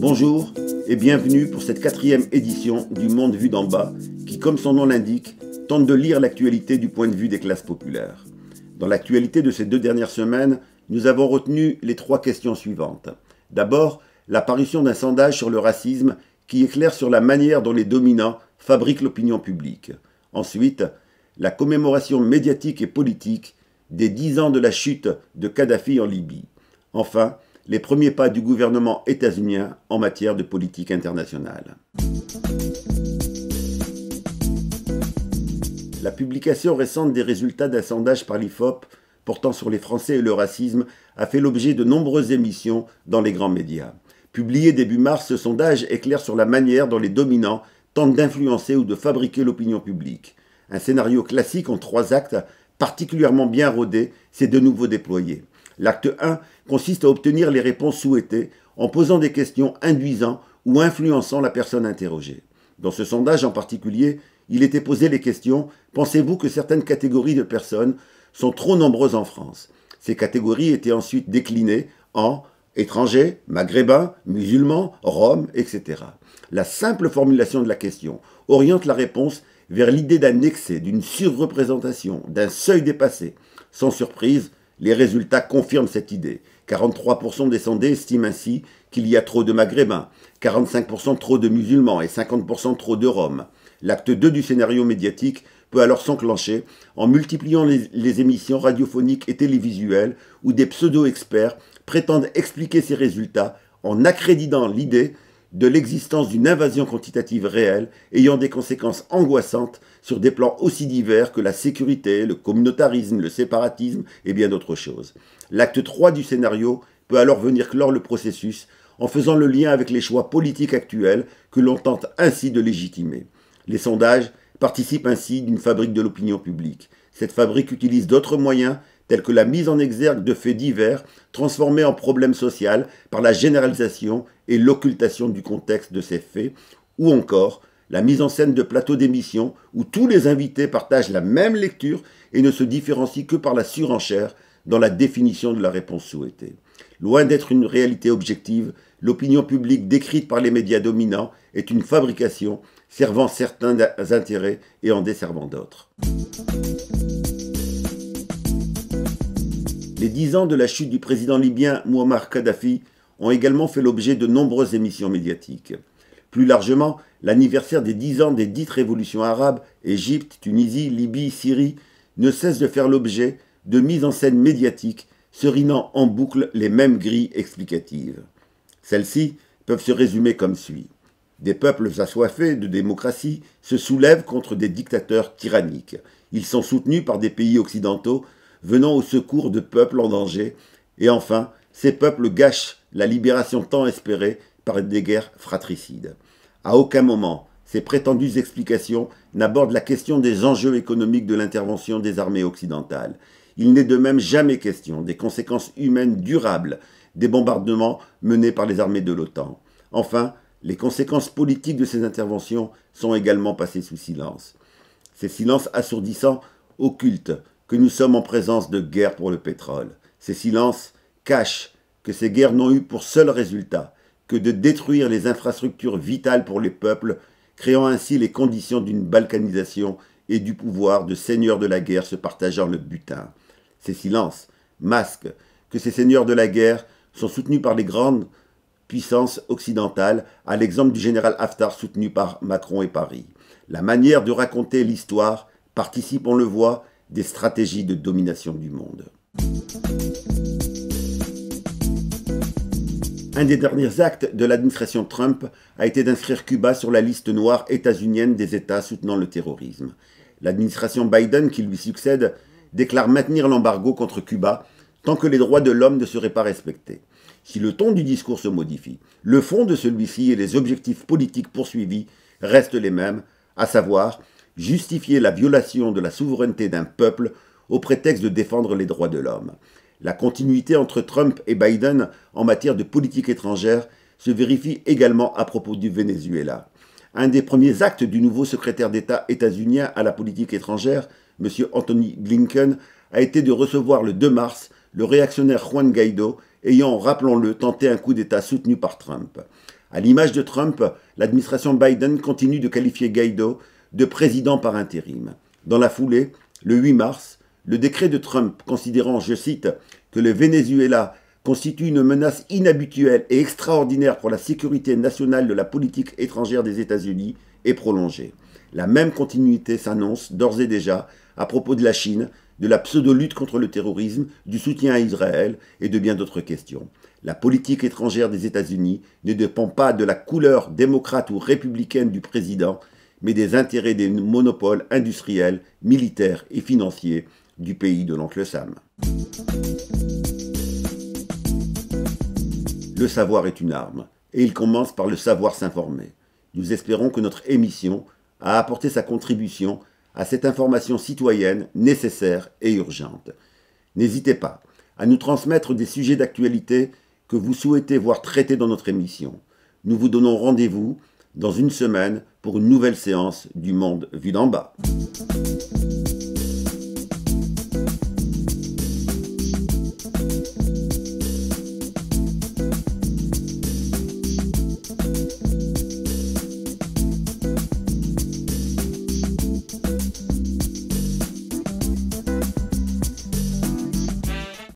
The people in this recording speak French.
Bonjour et bienvenue pour cette quatrième édition du Monde vu d'en bas qui, comme son nom l'indique, tente de lire l'actualité du point de vue des classes populaires. Dans l'actualité de ces deux dernières semaines, nous avons retenu les trois questions suivantes. D'abord, l'apparition d'un sondage sur le racisme qui éclaire sur la manière dont les dominants fabriquent l'opinion publique. Ensuite, la commémoration médiatique et politique des dix ans de la chute de Kadhafi en Libye. Enfin, les premiers pas du gouvernement états-unien en matière de politique internationale. La publication récente des résultats d'un sondage par l'IFOP portant sur les Français et le racisme a fait l'objet de nombreuses émissions dans les grands médias. Publié début mars, ce sondage éclaire sur la manière dont les dominants tentent d'influencer ou de fabriquer l'opinion publique. Un scénario classique en trois actes, particulièrement bien rodé, s'est de nouveau déployé. L'acte 1 consiste à obtenir les réponses souhaitées en posant des questions induisant ou influençant la personne interrogée. Dans ce sondage en particulier, il était posé les questions Pensez-vous que certaines catégories de personnes sont trop nombreuses en France? Ces catégories étaient ensuite déclinées en étrangers, maghrébins, musulmans, roms, etc. La simple formulation de la question oriente la réponse vers l'idée d'un excès, d'une surreprésentation, d'un seuil dépassé. Sans surprise, les résultats confirment cette idée. 43% des sondés estiment ainsi qu'il y a trop de maghrébins, 45% trop de musulmans et 50% trop de roms. L'acte 2 du scénario médiatique peut alors s'enclencher en multipliant les, les, émissions radiophoniques et télévisuelles où des pseudo-experts prétendent expliquer ces résultats en accréditant l'idée de l'existence d'une invasion quantitative réelle ayant des conséquences angoissantes sur des plans aussi divers que la sécurité, le communautarisme, le séparatisme et bien d'autres choses. L'acte 3 du scénario peut alors venir clore le processus en faisant le lien avec les choix politiques actuels que l'on tente ainsi de légitimer. Les sondages participent ainsi d'une fabrique de l'opinion publique. Cette fabrique utilise d'autres moyens tels que la mise en exergue de faits divers transformés en problèmes sociaux par la généralisation et l'occultation du contexte de ces faits, ou encore la mise en scène de plateaux d'émission où tous les invités partagent la même lecture et ne se différencient que par la surenchère dans la définition de la réponse souhaitée. Loin d'être une réalité objective, l'opinion publique décrite par les médias dominants est une fabrication servant certains intérêts et en desservant d'autres. Les dix ans de la chute du président libyen Muammar Kadhafi ont également fait l'objet de nombreuses émissions médiatiques. Plus largement, l'anniversaire des dix ans des dites révolutions arabes, Égypte, Tunisie, Libye, Syrie, ne cesse de faire l'objet de mises en scène médiatiques serinant en boucle les mêmes grilles explicatives. Celles-ci peuvent se résumer comme suit. Des peuples assoiffés de démocratie se soulèvent contre des dictateurs tyranniques. Ils sont soutenus par des pays occidentaux venant au secours de peuples en danger. Et enfin, ces peuples gâchent la libération tant espérée par des guerres fratricides. À aucun moment, ces prétendues explications n'abordent la question des enjeux économiques de l'intervention des armées occidentales. Il n'est de même jamais question des conséquences humaines durables des bombardements menés par les armées de l'OTAN. Enfin, les conséquences politiques de ces interventions sont également passées sous silence. Ces silences assourdissants occultent que nous sommes en présence de guerres pour le pétrole. Ces silences cachent que ces guerres n'ont eu pour seul résultat que de détruire les infrastructures vitales pour les peuples, créant ainsi les conditions d'une balkanisation et du pouvoir de seigneurs de la guerre se partageant le butin. Ces silences masquent que ces seigneurs de la guerre sont soutenus par les grandes puissances occidentales, à l'exemple du général Haftar soutenu par Macron et Paris. La manière de raconter l'histoire participe, on le voit, des stratégies de domination du monde. Un des derniers actes de l'administration Trump a été d'inscrire Cuba sur la liste noire états-unienne des États soutenant le terrorisme. L'administration Biden, qui lui succède, déclare maintenir l'embargo contre Cuba tant que les droits de l'homme ne seraient pas respectés. Si le ton du discours se modifie, le fond de celui-ci et les objectifs politiques poursuivis restent les mêmes, à savoir justifier la violation de la souveraineté d'un peuple au prétexte de défendre les droits de l'homme. La continuité entre Trump et Biden en matière de politique étrangère se vérifie également à propos du Venezuela. Un des premiers actes du nouveau secrétaire d'État états-unien à la politique étrangère, M. Anthony Blinken, a été de recevoir le 2 mars le réactionnaire Juan Guaido ayant, rappelons-le, tenté un coup d'État soutenu par Trump. À l'image de Trump, l'administration Biden continue de qualifier Guaido de président par intérim. Dans la foulée, le 8 mars, le décret de Trump considérant, je cite, que le Venezuela constitue une menace inhabituelle et extraordinaire pour la sécurité nationale de la politique étrangère des États-Unis est prolongé. La même continuité s'annonce d'ores et déjà à propos de la Chine, de la pseudo-lutte contre le terrorisme, du soutien à Israël et de bien d'autres questions. La politique étrangère des États-Unis ne dépend pas de la couleur démocrate ou républicaine du président, mais des intérêts des monopoles industriels, militaires et financiers du pays de l'oncle Sam. Le savoir est une arme, et il commence par le savoir s'informer. Nous espérons que notre émission a apporté sa contribution à cette information citoyenne nécessaire et urgente. N'hésitez pas à nous transmettre des sujets d'actualité que vous souhaitez voir traités dans notre émission. Nous vous donnons rendez-vous dans une semaine pour une nouvelle séance du monde vu d'en bas.